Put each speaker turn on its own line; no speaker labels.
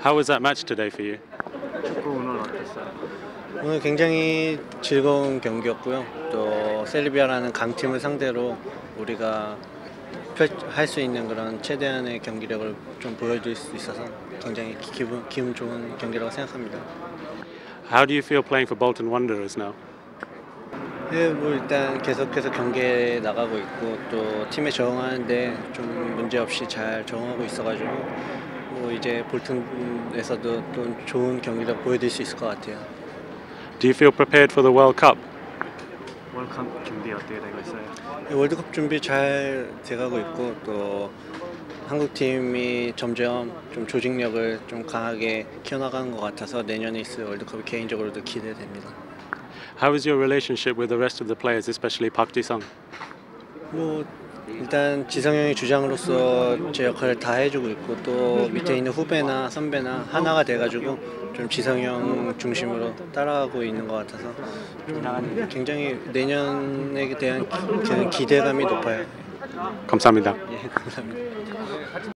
How was that match today for you?
축구 오늘 어땠어요?
오늘 굉장히 즐거운 경기였고요. 또 셀비아라는 강팀을 상대로 우리가 할 수 있는 그런 최대한의 경기력을 좀 보여줄 수 있어서 굉장히 기- 기분 기분 좋은 경기라고 생각합니다.
How do you feel playing for Bolton Wanderers now?
네, 뭐 일단 계속해서 경기에 나가고 있고 또 팀에 적응하는데 좀 문제 없이 잘 적응하고 있어가지고 뭐 이제 볼튼에서도 또 좋은 경기력 보여드릴 수 있을 것 같아요.
Do you feel prepared for the World Cup?
월컵 준비 어떻게 되고 있어요?
월드컵 준비 잘 돼가고 있고 또 한국 팀이 점점 좀 조직력을 좀 강하게 키워나가는 것 같아서 내년에 있을 월드컵이 개인적으로도 기대됩니다.
How is your relationship with the rest of the players, especially Park Ji-sung?
뭐 일단 지성 형이 주장으로서 제 역할을 다 해주고 있고 또 밑에 있는 후배나 선배나 하나가 돼가지고 좀 지성 형 중심으로 따라가고 있는 것 같아서 좀 굉장히 내년에 대한 기- 기대감이 높아요.
감사합니다.
예, 감사합니다.